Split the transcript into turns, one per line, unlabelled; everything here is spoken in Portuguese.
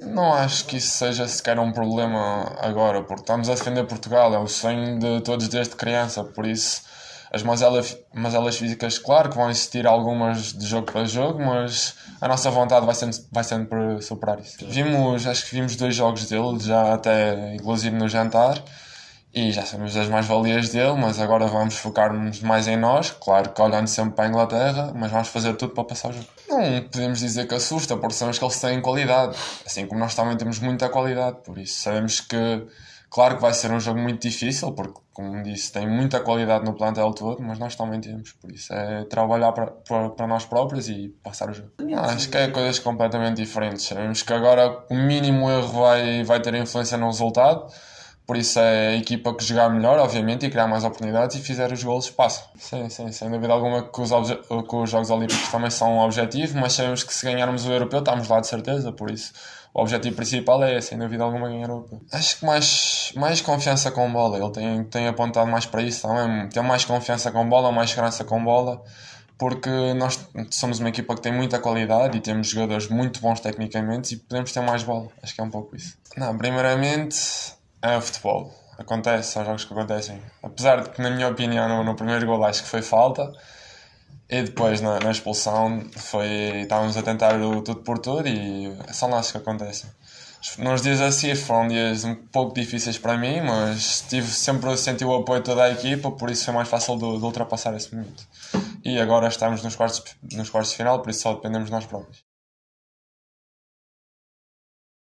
Não acho que isso seja sequer um problema agora, porque estamos a defender Portugal, é o sonho de todos desde criança, por isso as mazelas, físicas, claro que vão existir algumas de jogo para jogo, mas a nossa vontade vai sendo, vai para superar isso. Vimos, acho que vimos dois jogos dele, já até inclusive no jantar, e já sabemos das mais-valias dele, mas agora vamos focar-nos mais em nós, claro que olhando sempre para a Inglaterra, mas vamos fazer tudo para passar o jogo. Não podemos dizer que assusta, porque sabemos que eles têm qualidade, assim como nós também temos muita qualidade, por isso sabemos que, claro que vai ser um jogo muito difícil, porque, como disse, tem muita qualidade no plantel todo, mas nós também temos, por isso é trabalhar para, para, para nós próprios e passar o jogo. Não, acho que é coisas completamente diferentes, sabemos que agora o mínimo erro vai, vai ter influência no resultado, por isso é a equipa que jogar melhor, obviamente, e criar mais oportunidades e fizer os golos, passa. Sim, sim, sem dúvida alguma que os, que os Jogos Olímpicos também são um objetivo, mas sabemos que se ganharmos o Europeu estamos lá de certeza, por isso o objetivo principal é, sem dúvida alguma, ganhar o Europeu. Acho que mais, mais confiança com bola, ele tem, tem apontado mais para isso também, tem mais confiança com bola, mais segurança com bola, porque nós somos uma equipa que tem muita qualidade e temos jogadores muito bons tecnicamente e podemos ter mais bola, acho que é um pouco isso. Não, primeiramente é futebol. Acontece, são jogos que acontecem. Apesar de que, na minha opinião, no, no primeiro gol acho que foi falta. E depois na, na, expulsão foi, estávamos a tentar o tudo por tudo e são lances que acontecem. Nos dias a seguir foram dias um pouco difíceis para mim, mas tive sempre a sentir o apoio de toda a equipa, por isso foi mais fácil de, de ultrapassar esse momento. E agora estamos nos quartos, nos quartos de final, por isso só dependemos de nós próprios.